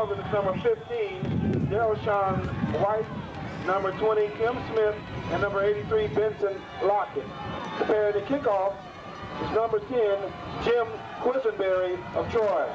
Is number 15, Deroshawn White, number 20, Tim Smith, and number 83, Benson Lockett. Preparing kick off is number 10, Jim Quisenberry of Troy.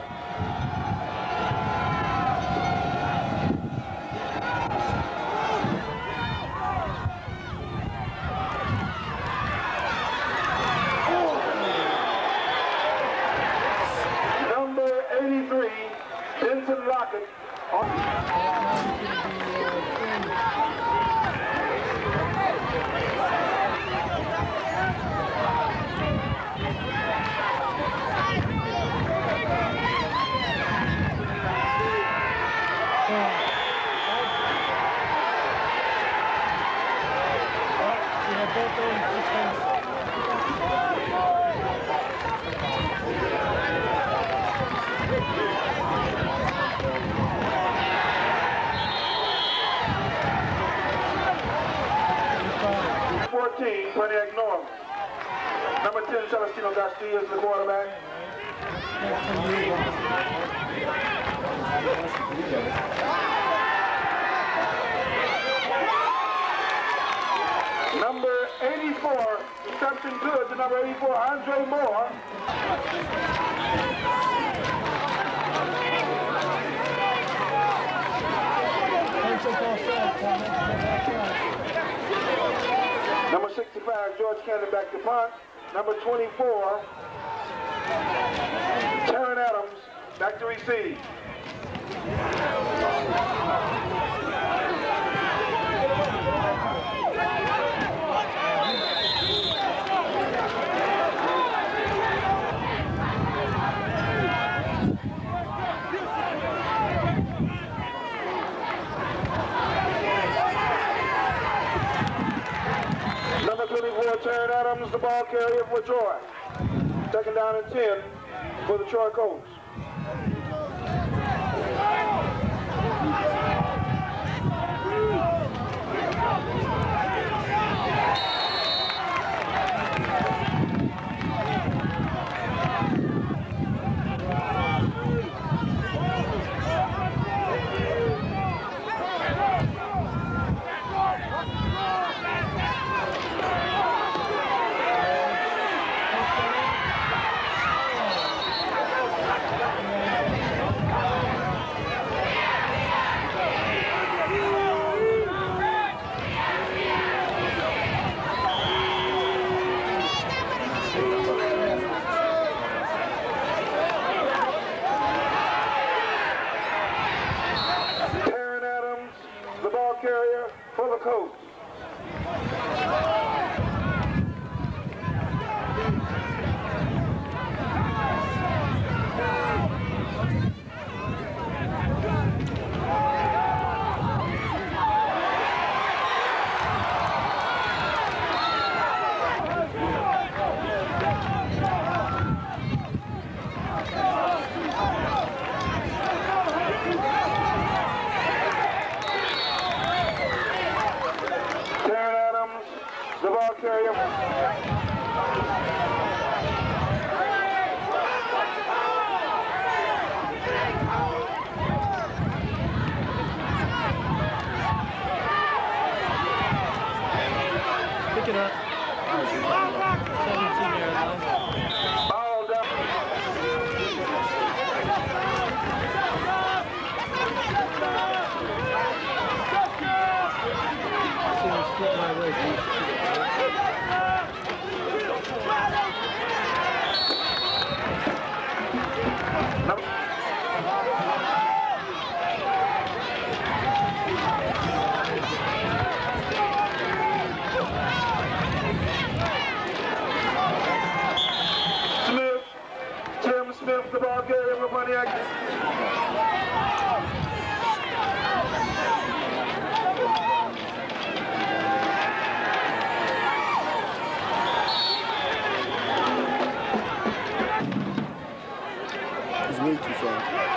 too far.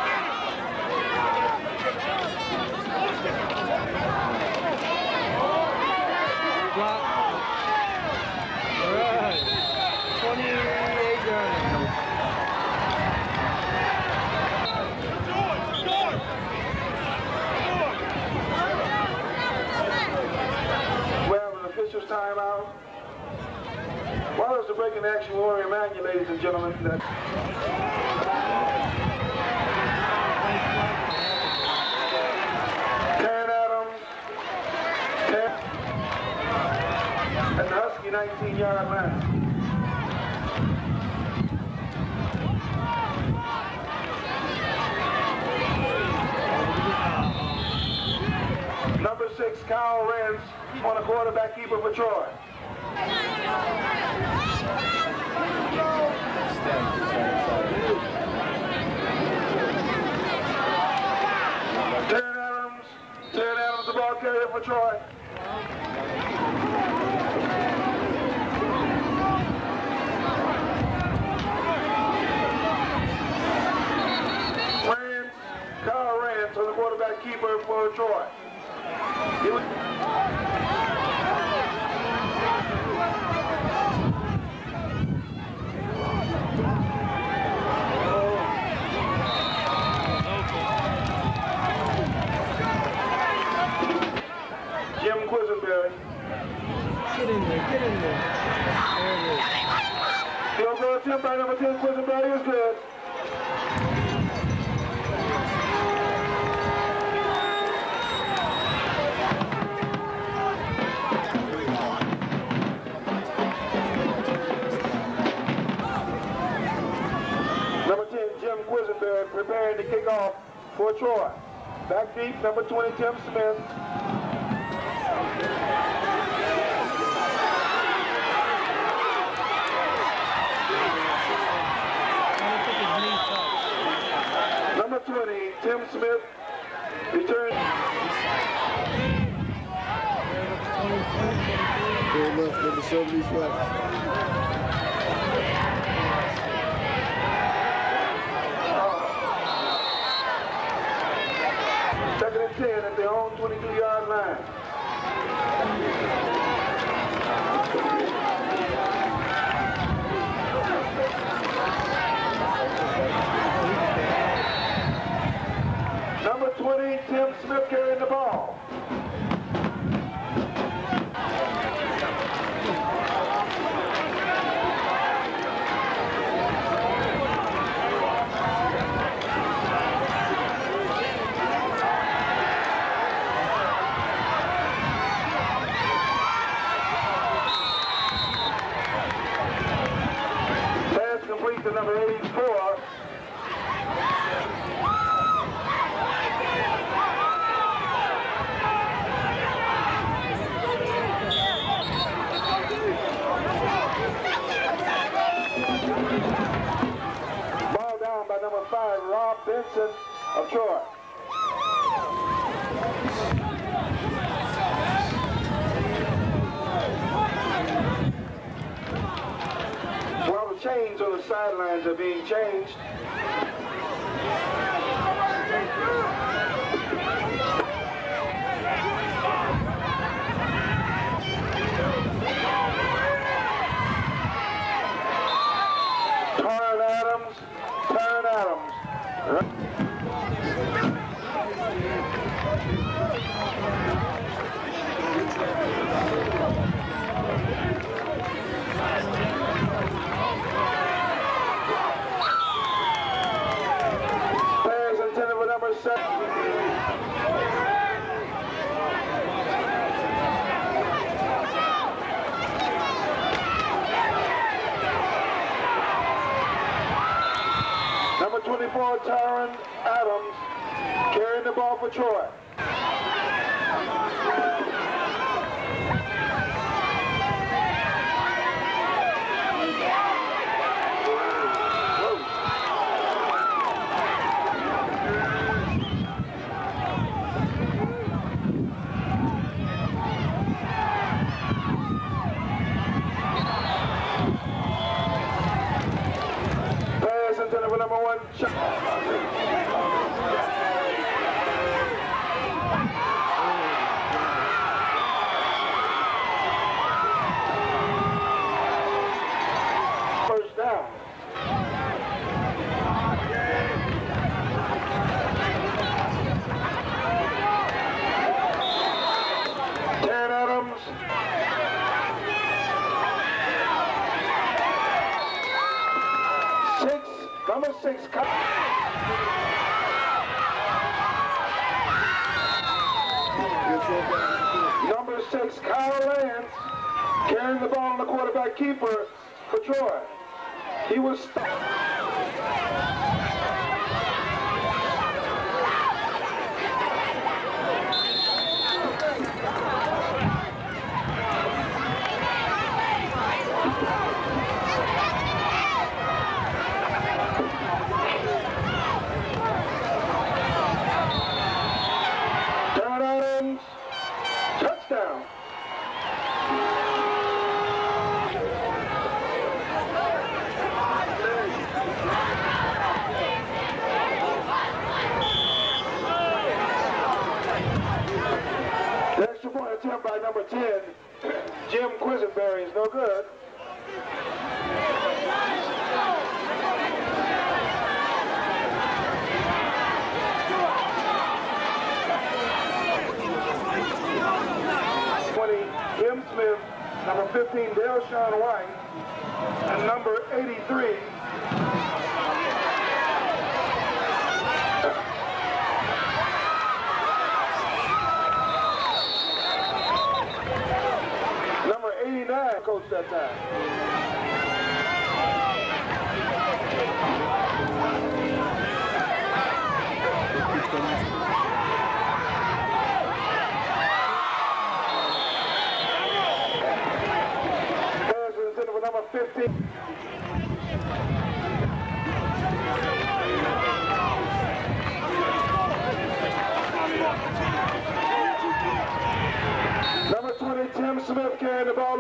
joy. number 20, Tim Smith. Number 20, Tim Smith, return. Number 70, left. 22-yard line. Number 20, Tim Smith carrying the ball. Vincent of Troy. While the chains on the sidelines are being changed, Number 24, Tyron Adams, carrying the ball for Troy.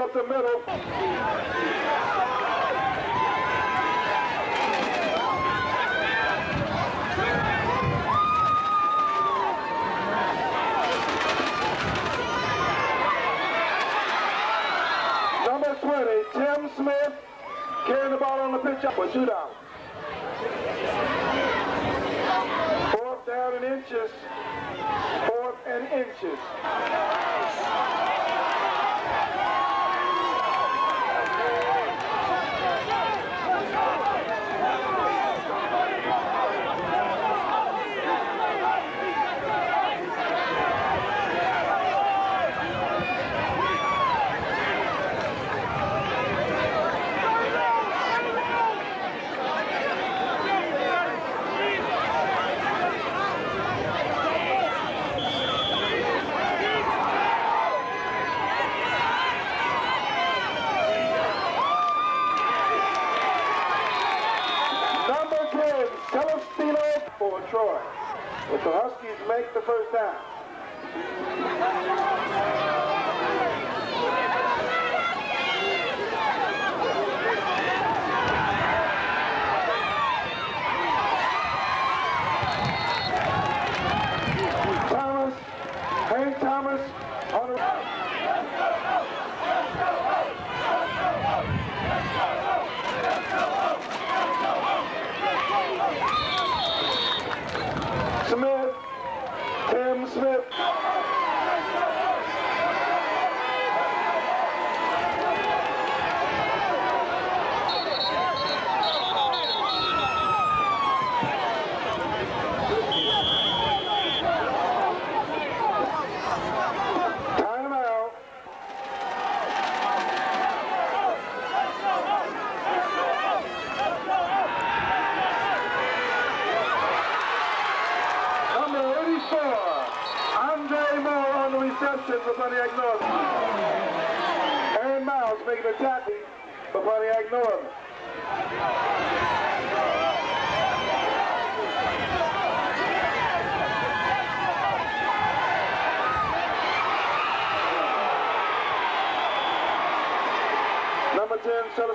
Up the middle. Number 20, Tim Smith carrying the ball on the pitch up for two down. Fourth down and inches. Fourth and inches.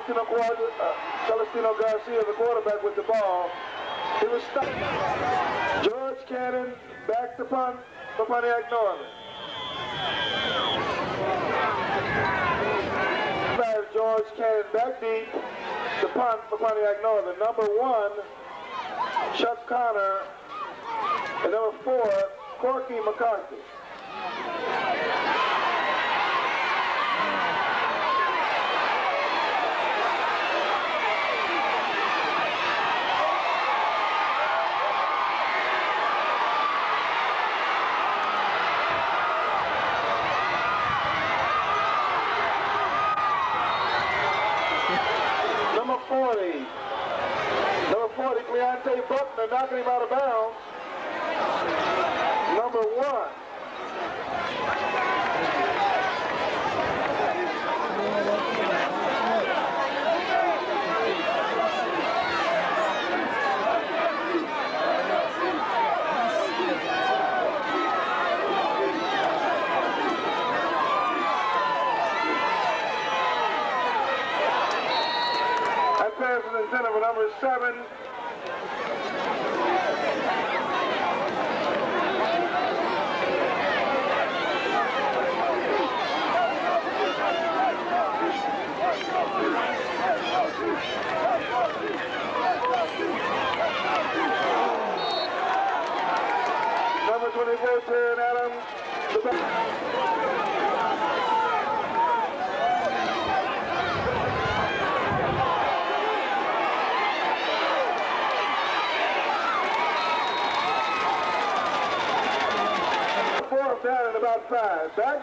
Celestino, uh, Celestino Garcia, the quarterback with the ball. He was stuck. George Cannon back to punt for Pontiac Northern. Five, George Cannon back deep to punt for Pontiac Northern. Number one, Chuck Connor. And number four, Corky McCarthy.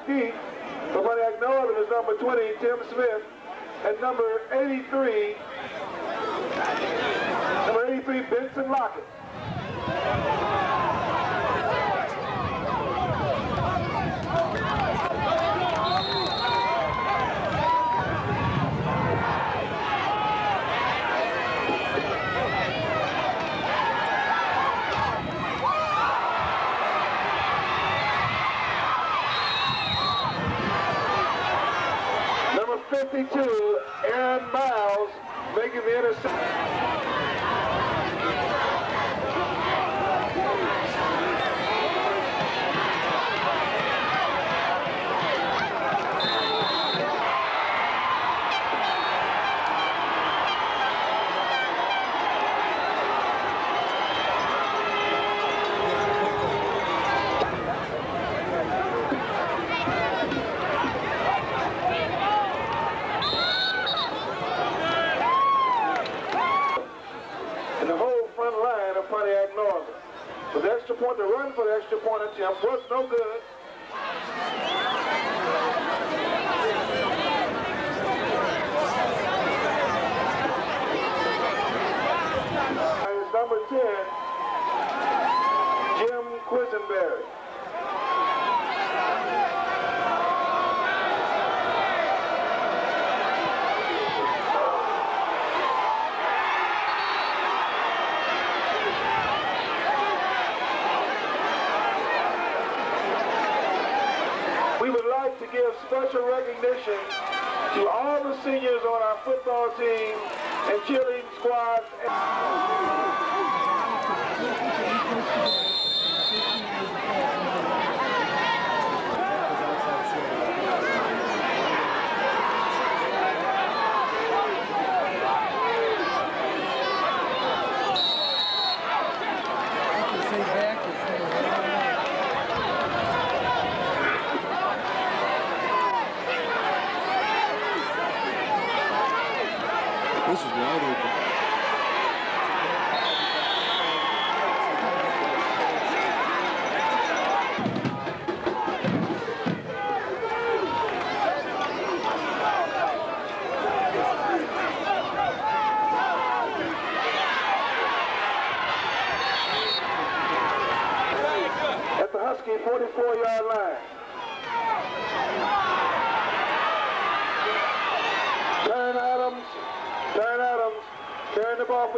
嗯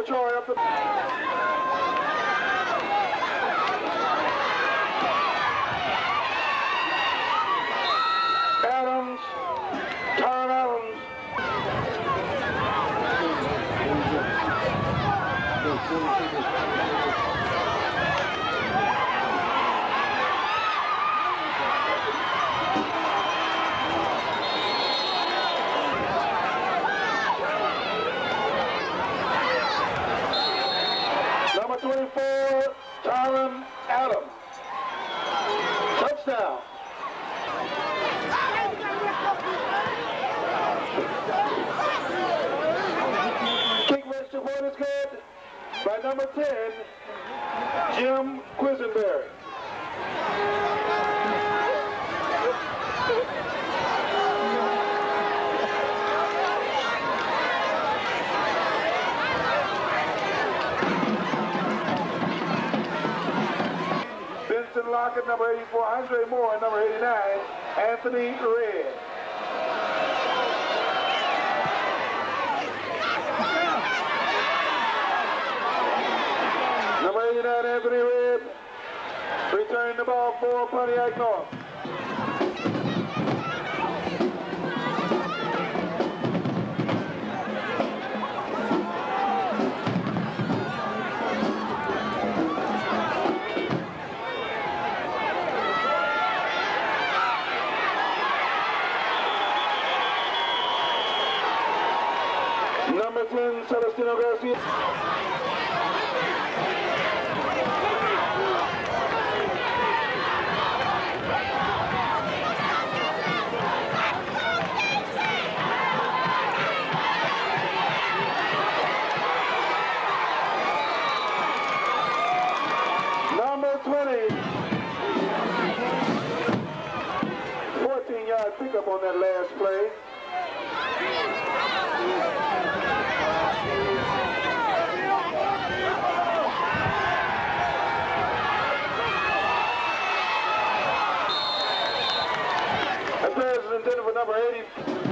the joy of the... Adams, Tom Number 10, Jim Quisenberry. Benson Lockett, number 84, Andre Moore, number 89, Anthony Red. United everywhere. Return the ball for Pontiac North. number 80.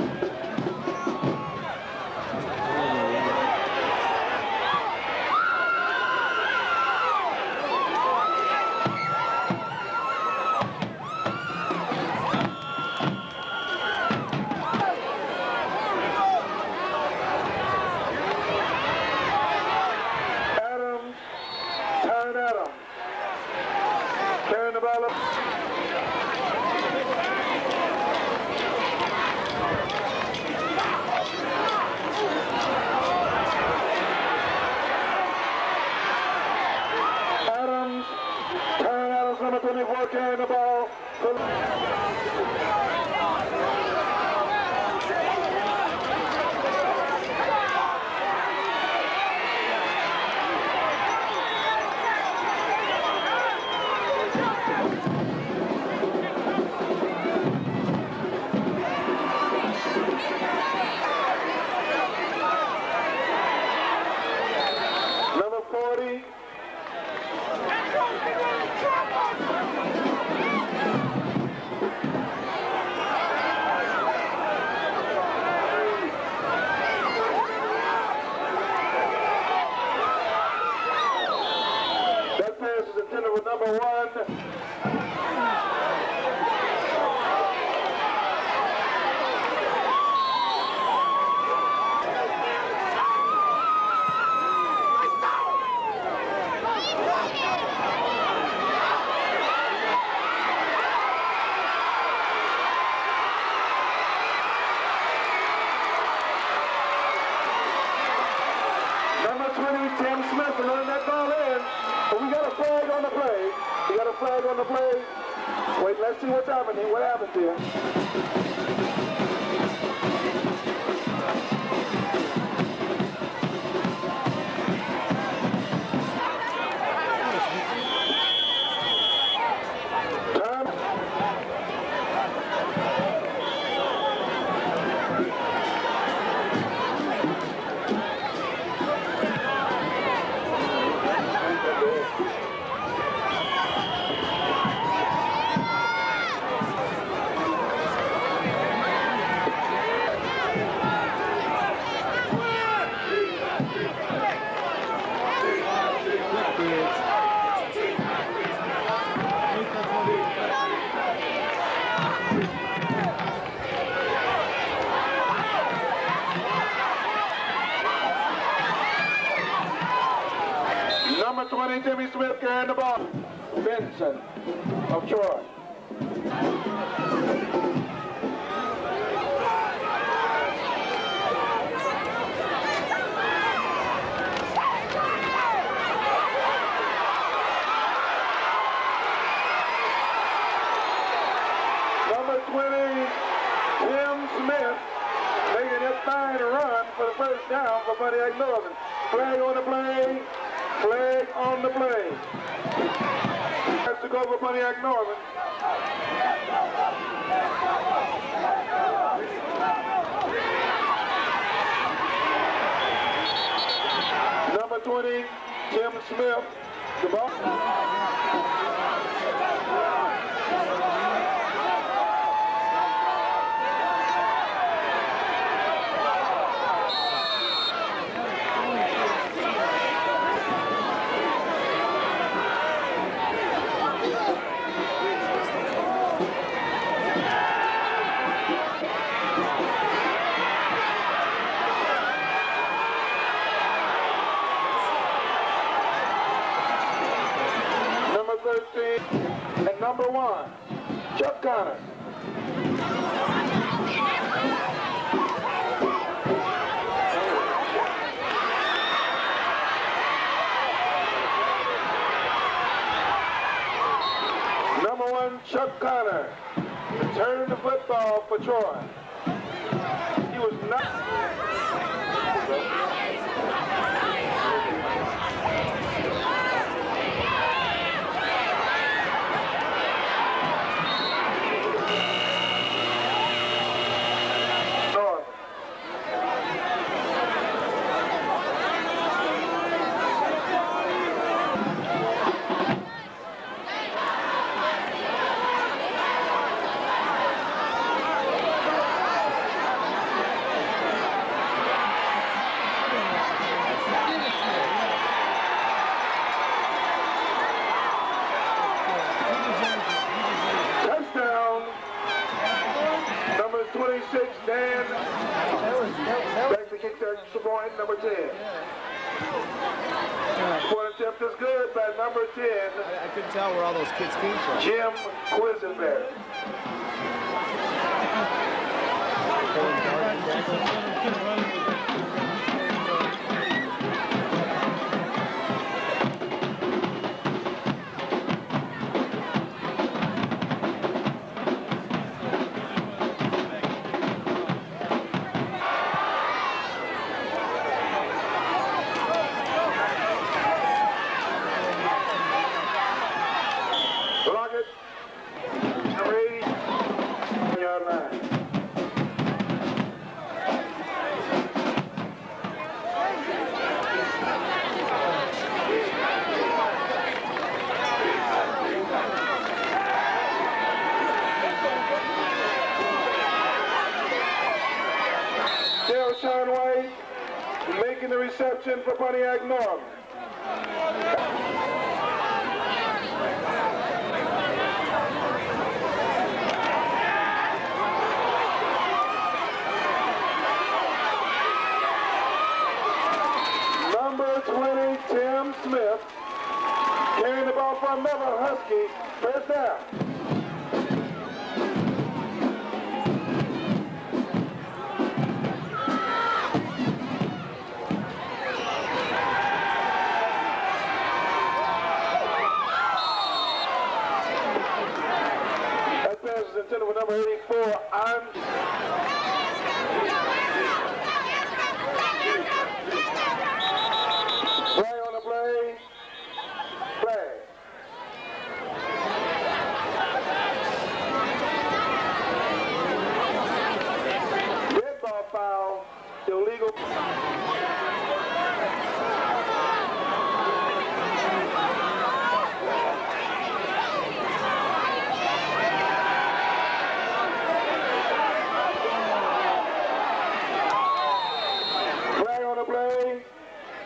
illegal.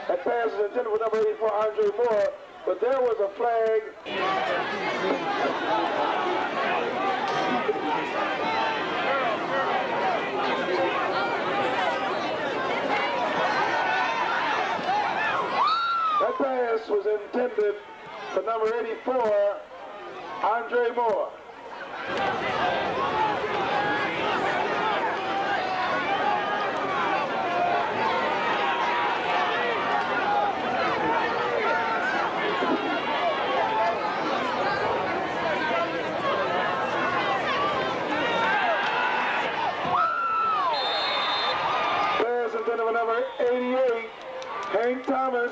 that passes intended for number 84, Andre Moore, but there was a flag. this was intended for number 84, Andre Moore. number 88, Hank Thomas.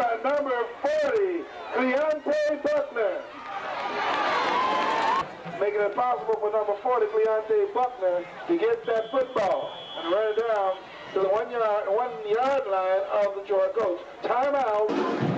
by number 40, Cleante Buckner. Making it possible for number 40, Cleante Buckner, to get that football and run it down to the one yard, one yard line of the Troy coach. Timeout.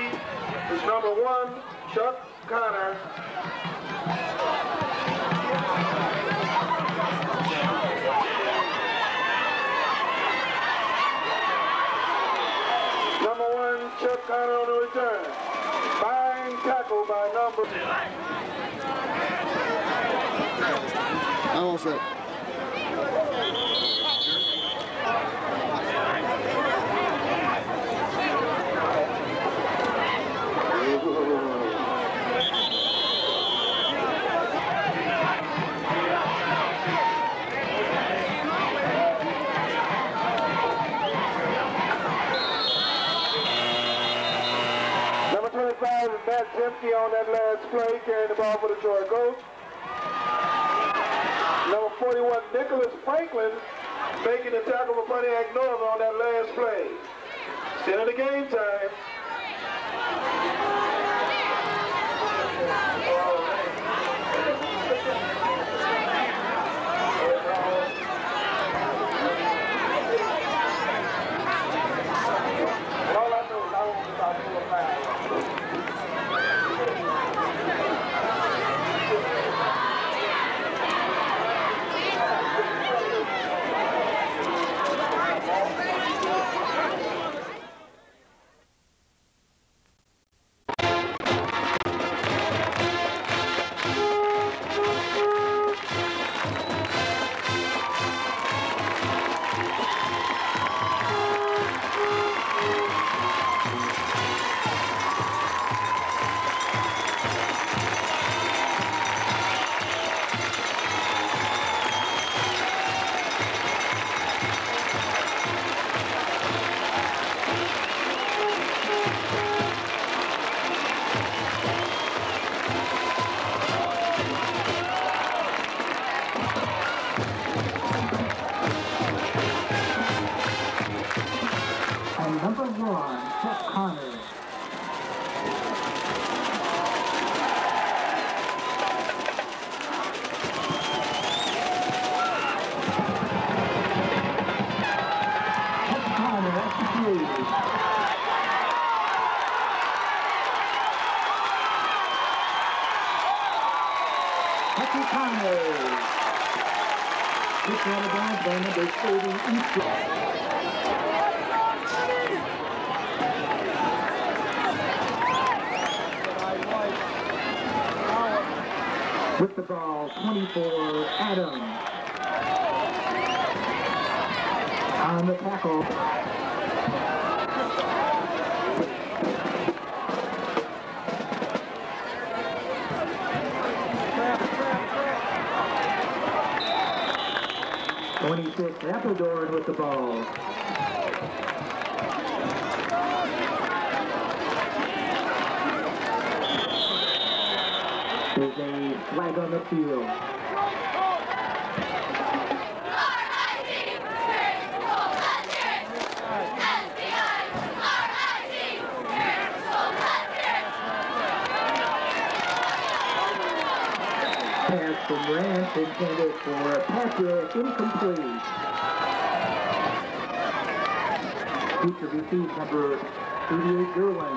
Back is number one, Chuck Connor. Number one, Chuck Connor on the return. Fine tackle by number. Now set. Number 25 is Matt Zemke on that last play, carrying the ball for the Troy Ghost. Number 41, Nicholas Franklin, making the tackle for Pontiac North on that last play. Still in the game time. Connor at the three. Chucky Connor. Out of bounds by number 30, Eastern. With the ball, 24, Adam. On the tackle. Twenty-six, Appledorn with the ball. There's a flag on the field. Pass from Rance intended for Patrick, incomplete. Future receives number 88, Gerwin.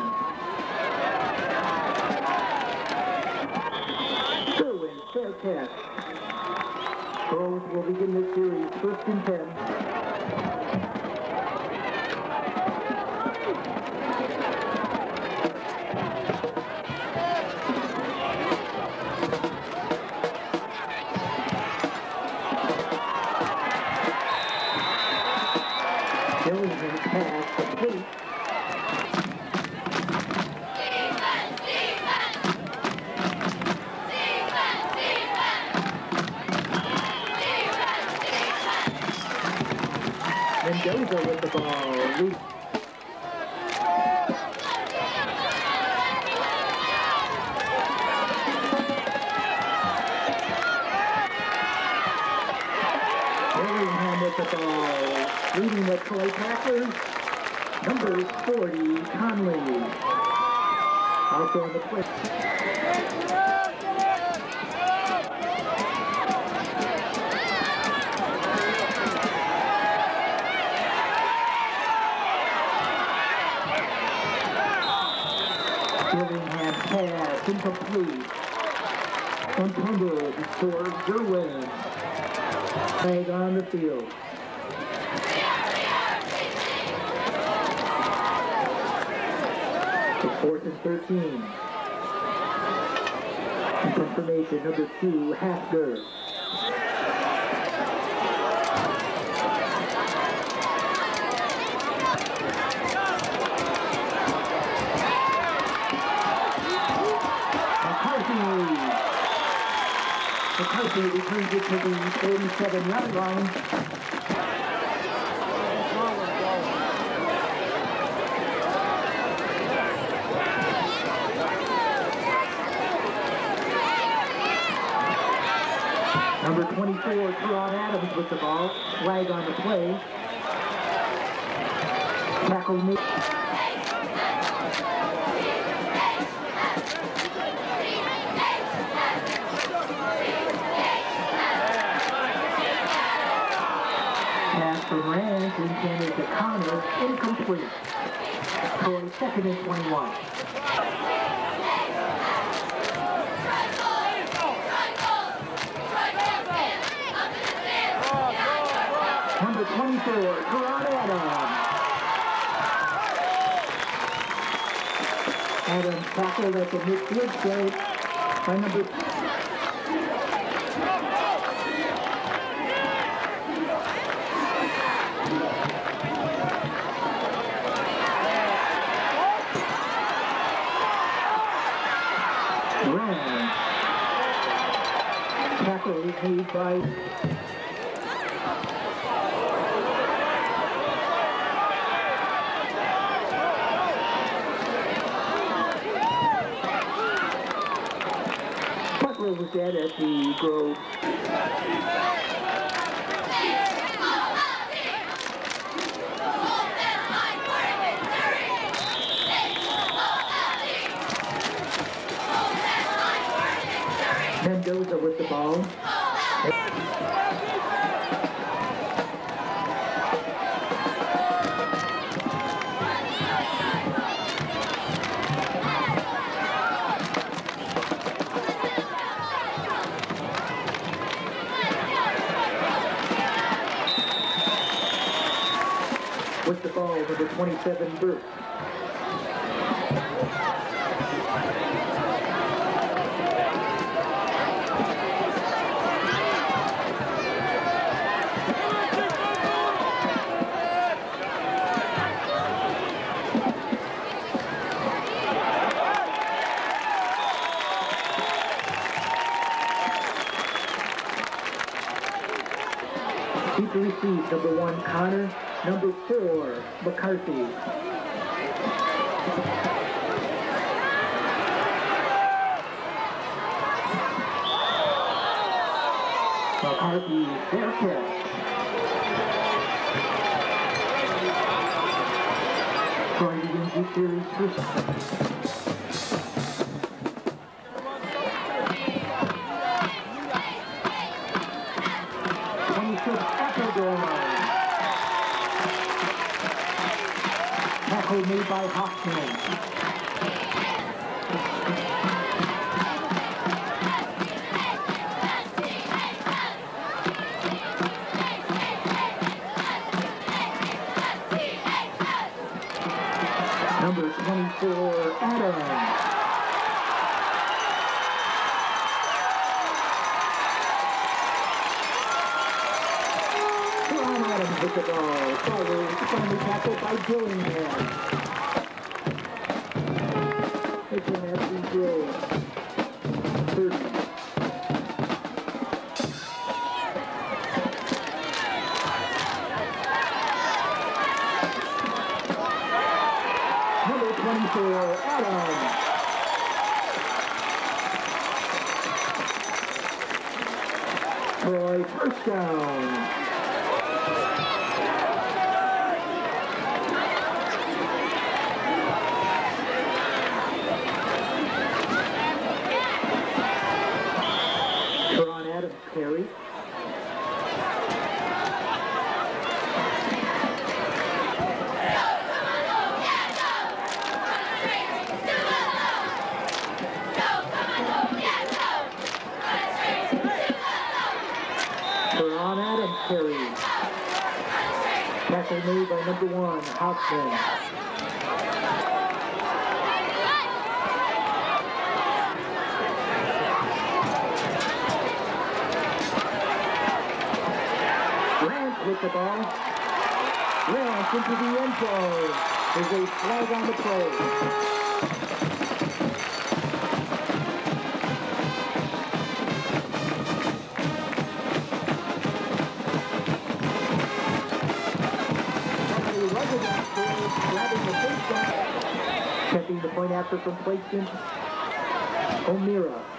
Gerwin, fair catch. Pros will begin this series first and 10. Pass incomplete. Intended for Gerwin. Flag on the field. It's fourth and 13. And confirmation number two, Hasker. He returns it to the 37-yard line. Number 24, Teron Adams with the ball. Flag on the play. Tackle made. Pass intended to Connor, incomplete. Troy second and 21. Number 24, Teron Adams. Adams tackled at the midfield plate by number Rand. Tackle is made by Butler was dead at the Grove. Mendoza with the ball. With the ball, number 27, Burke. Number one, Connor. Number four, McCarthy. McCarthy, fair catch. The series first. Carry. Teron Adams carry. Tackle made by number one, Hoffman. the ball. Launched into the end zone is a flag on the play. Checking the point after from O'Meara.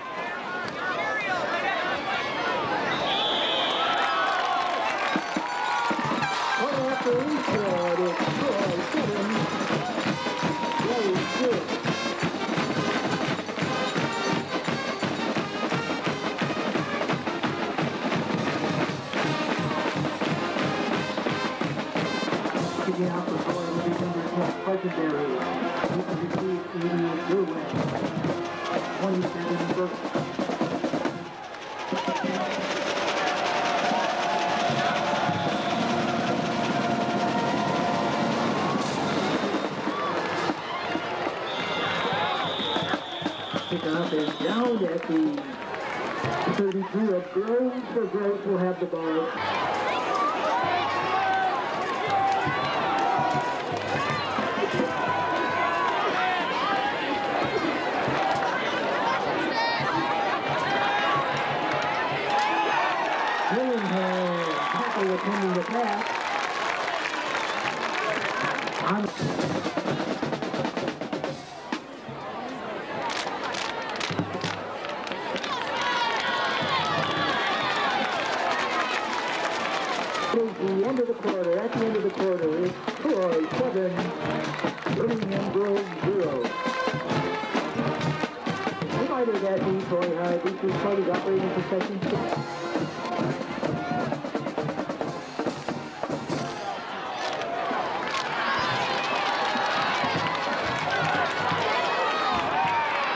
reported operating procession.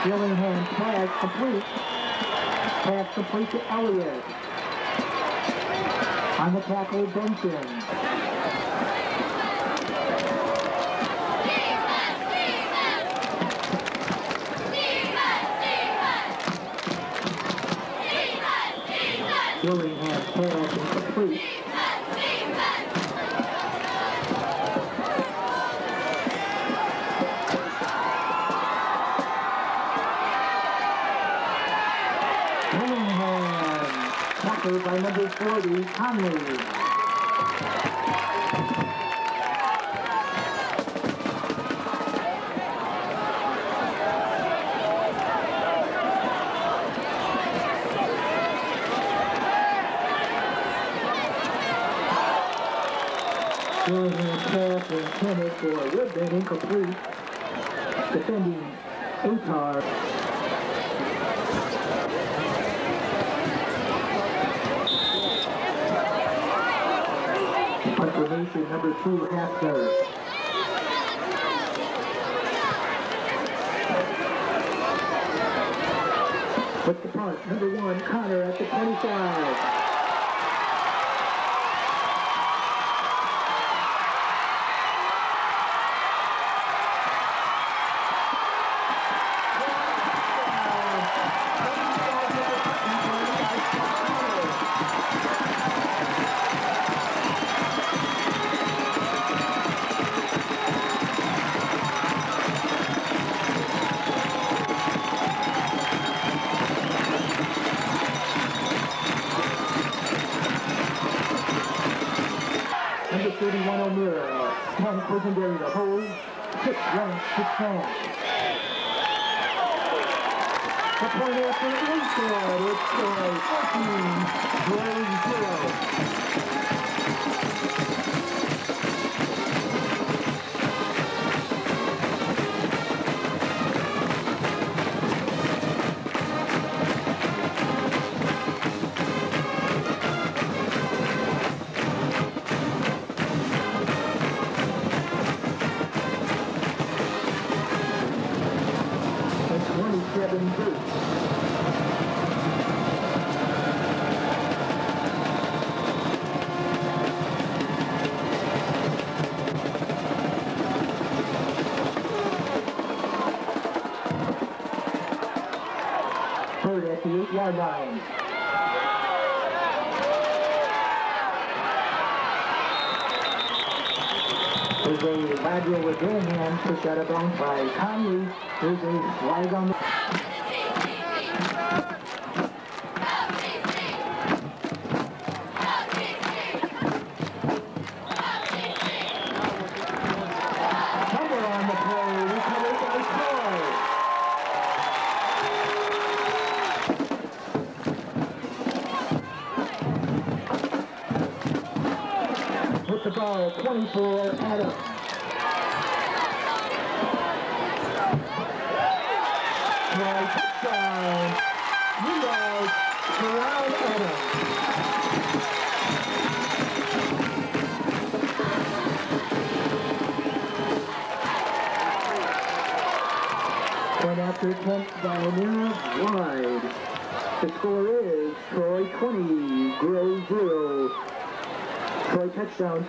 Gillingham pass complete. Pass complete to Elliott. On the tackle, Benson. Cody Conley. Pass for a would incomplete. Defending Utar. confirmation number two, half guard. With the punt, number one, Connor at the 25. control. The point after inside, it's uh, 14, 0, 0.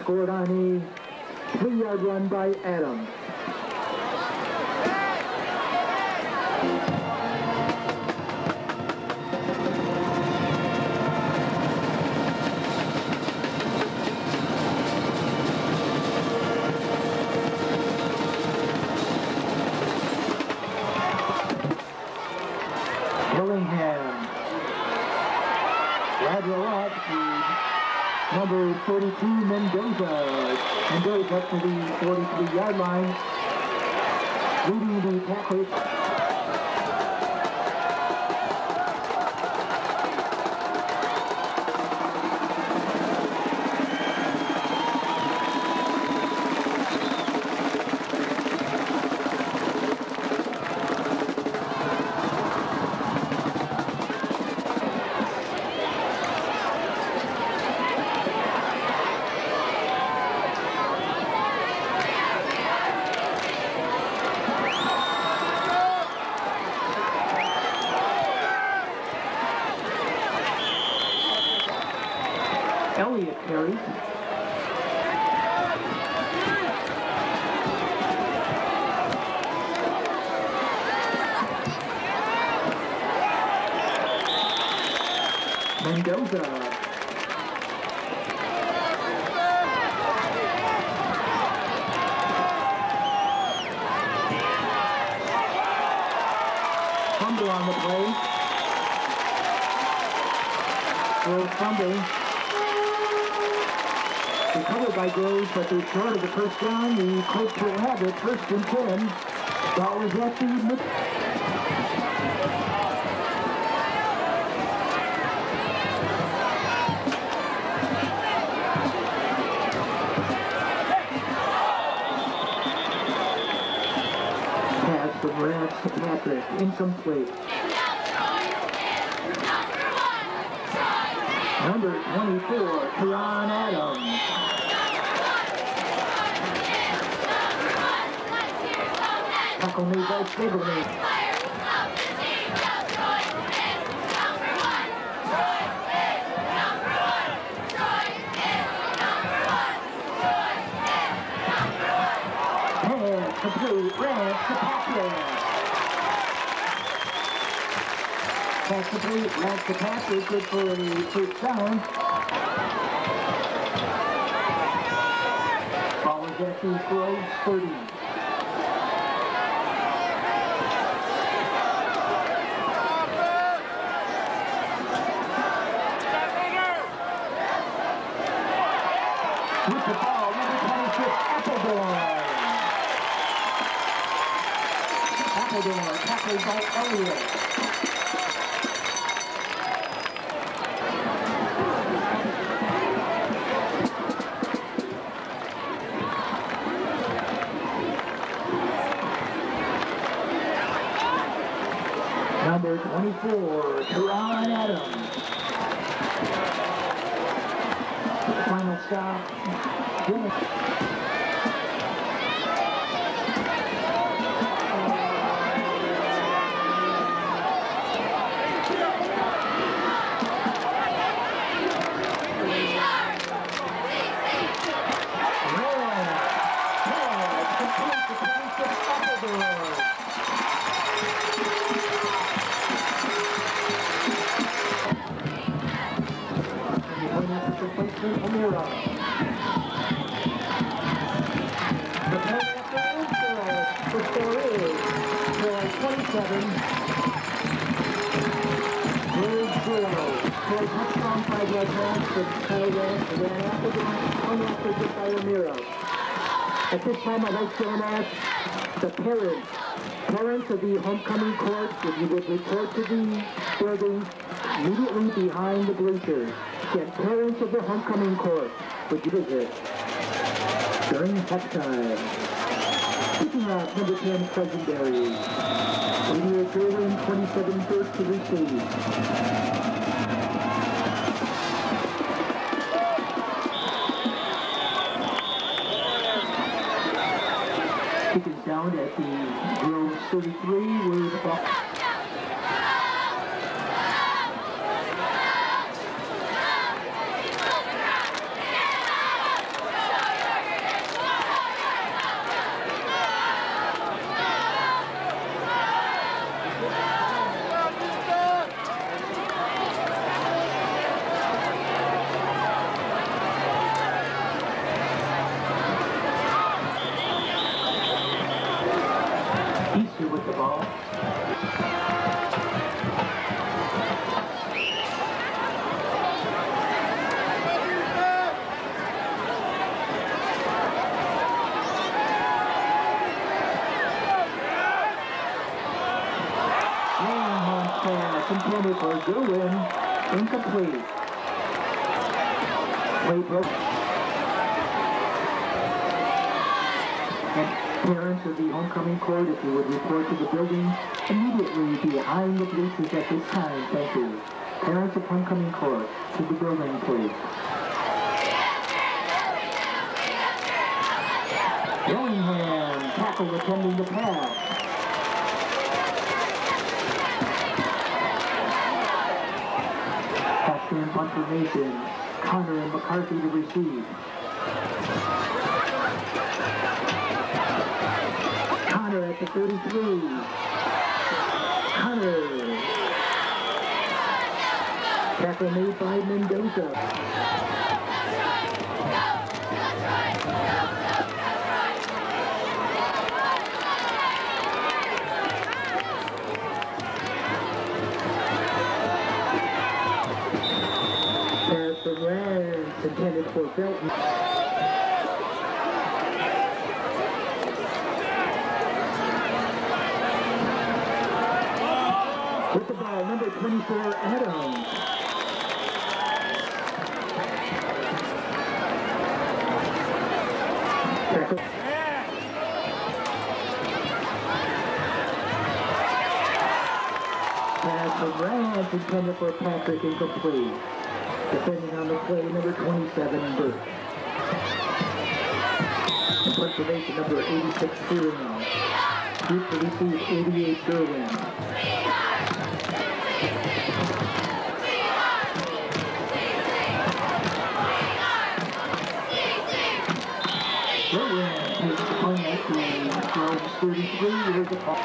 Scored on a three-yard run by Adams. Short of the first down. The Colts will have it, first and 10. Ball is at the mid- Pass from Rance to Patrick, incomplete. Number 24, Teron Adams. Tackle made by Stableman. Pass complete, Rance to Patrick. Pass good for first down. Ball is at the Groves 30. With the ball, number 26, Appledorn. Tackled by. Number 24, Teron Adams. Final stop. Dennis. O'Meara. The. The score is Troy 27. Grove 0. Troy touchdown by to Kyle Rance after the point after just by O'Meara. At this time, I'd like to announce the parents, parents of the homecoming court, if you would report to the building immediately behind the bleachers. Yes, parents of the homecoming court, you visit? during halftime. Picking up number 10, Pleasantberry. 88 Gerwin, 27 Burke to receive. Kick is down at the Grove 33 where the ball... Easter with the ball. Long pass intended for Goodwin. Incomplete. Play broke. And parents of the homecoming court, if you would report to the building immediately behind the bleachers at this time, thank you. Parents of homecoming court, to the building, please. Dillingham, tackle attending the pass. And punt. Connor and McCarthy to receive. Connor at the 33. Connor. Tackle made by Mendoza. Intended for Felton. With the ball, number 24, Adams. Pass from Rance intended for Patrick incomplete. Defending on the play, number 27, Burke. Impersonation number 86, Serino. Group to receive 88, Derwin. Derwin takes the point at the Groves 33. Here's the ball.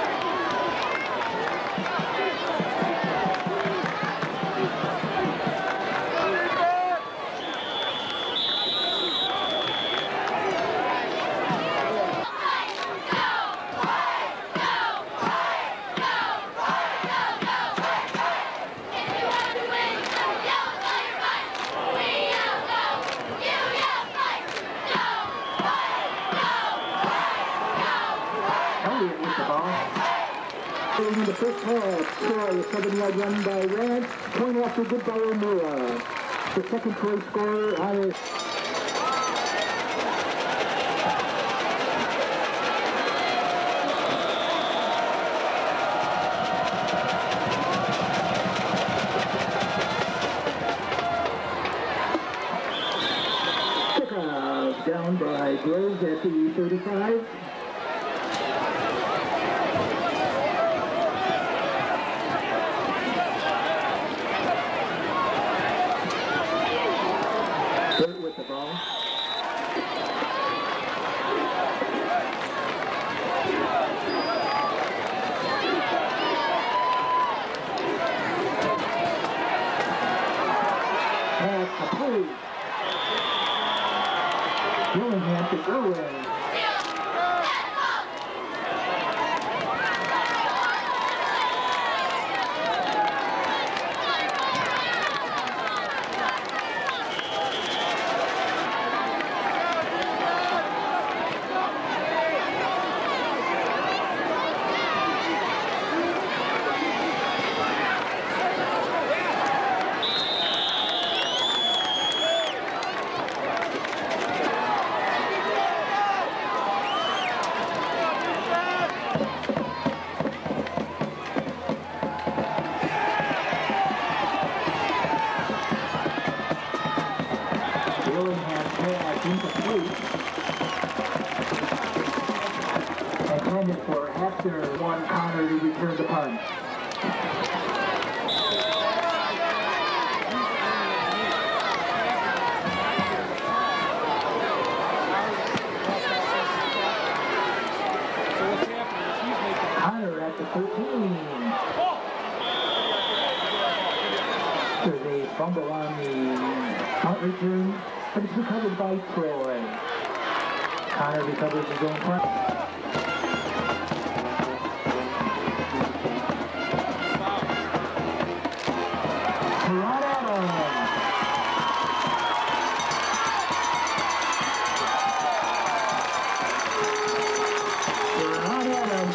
Elliott with the ball. The first half, Troy, a seven-yard run by Rance. Point after good by O'Meara. The second Troy scorer. Pickup down by Groves at the 35.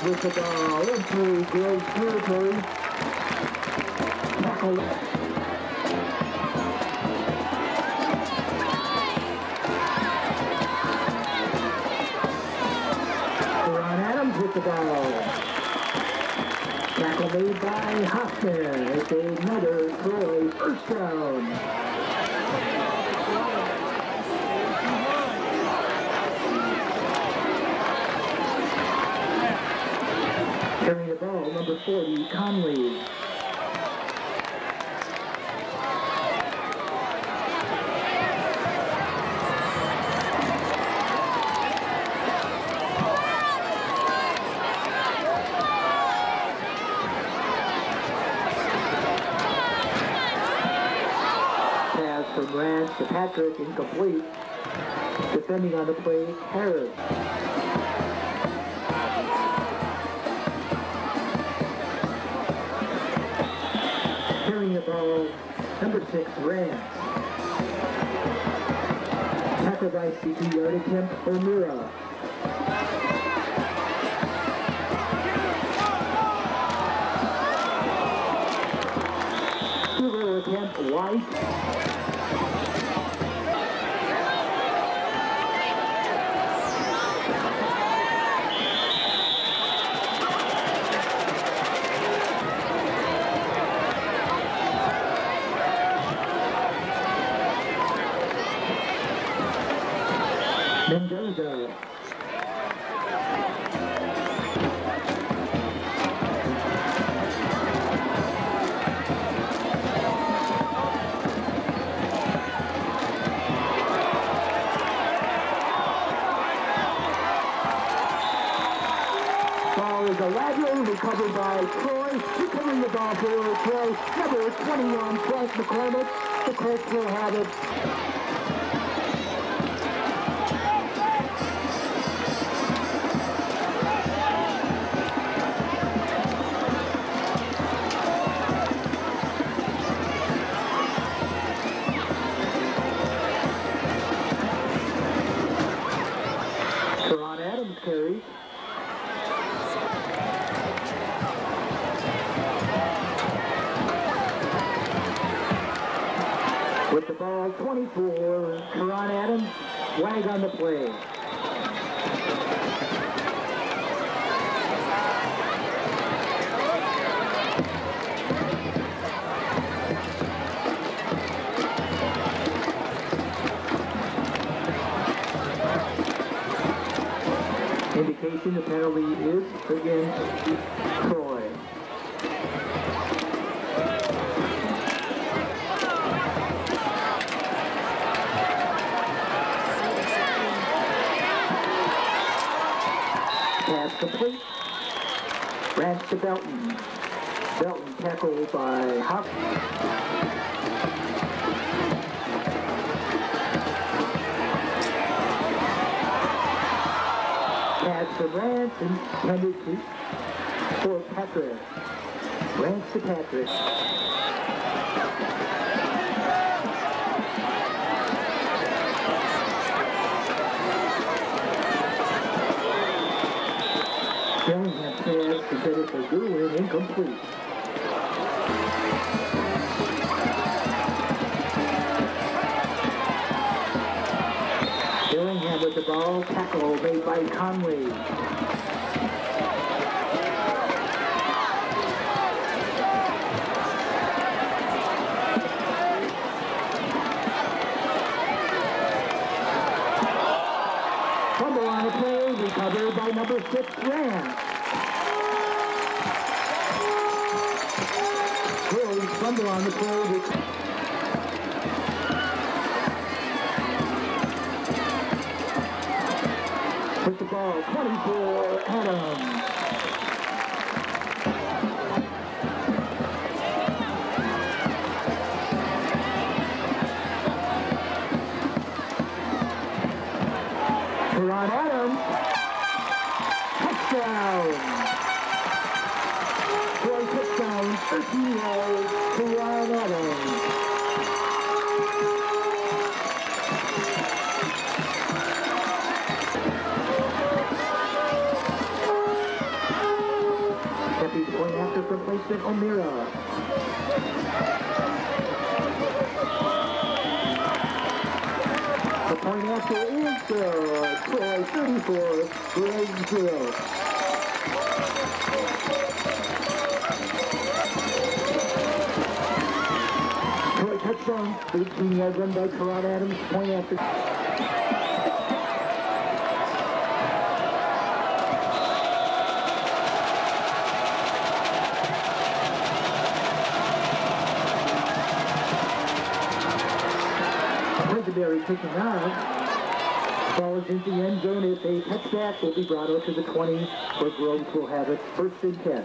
with the ball into Grove territory. Tackle. Ron Adams with the ball made by Hoffman. It's another for a first down. Carrying the ball, number 40, Conley. incomplete. Depending on the play, Harris. Carrying the ball, number six, Rams. Tackled by CT yard attempt, O'Meara. Touchdown. Boy touchdown, 13 yards, Teron Adams. Deputy point after from placement, O'Meara. The point after is good. Troy 34, Greg 0. Troy touchdown, 18 yard run by Teron Adams, point after. Lindenberry kicking off. Ball is into the end zone. It's a touchback. Will be brought out to the 20 where Groves will have it first and 10.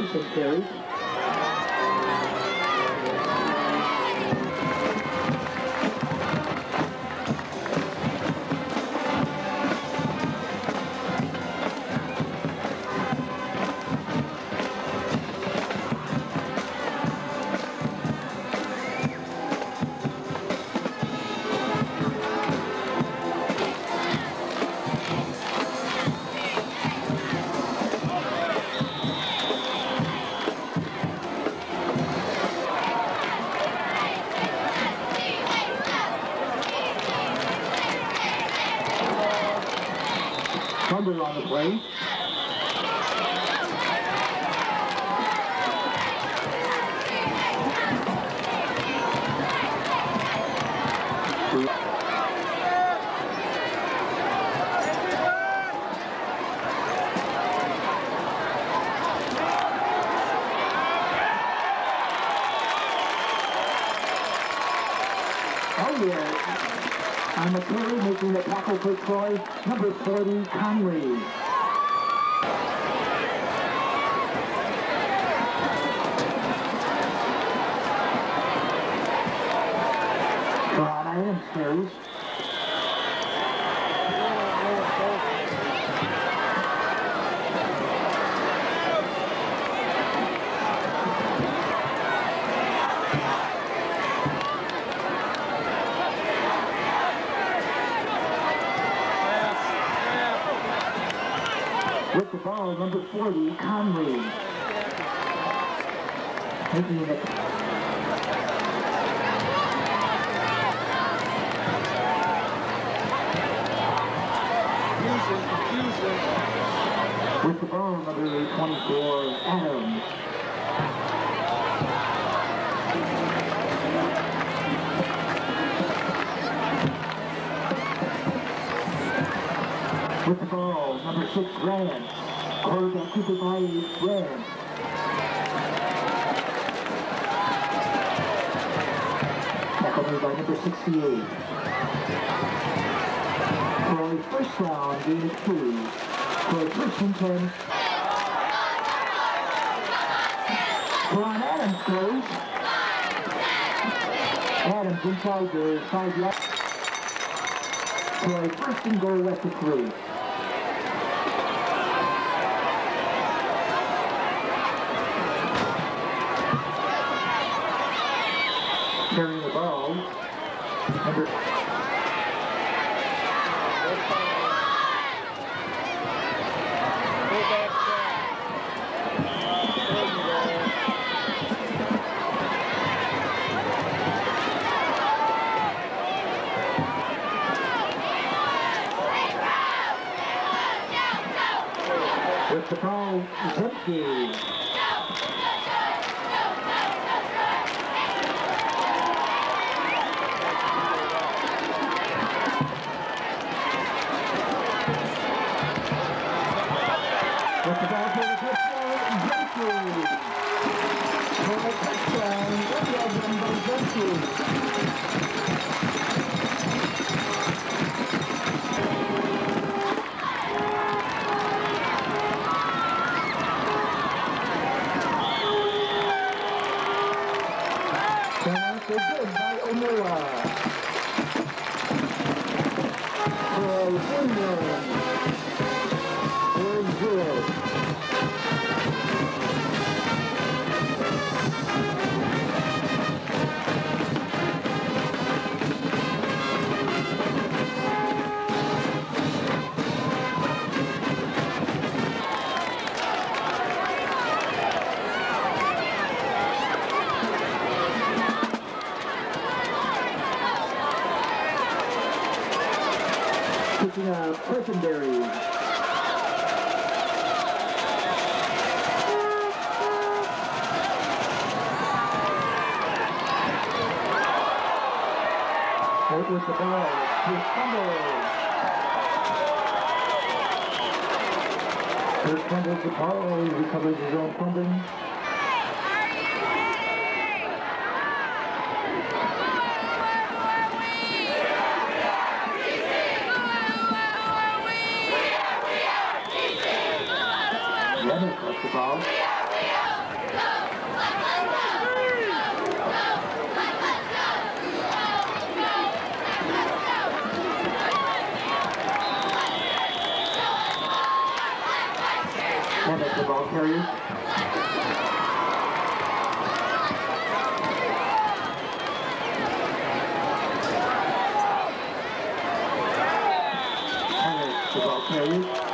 Mason carries. Troy, number 40, Conley. by number 68. For the first round, game two, for Christensen, Brian Adams goes. Adams inside the side left. For a first and goal at the three. 100. for you. All right, you.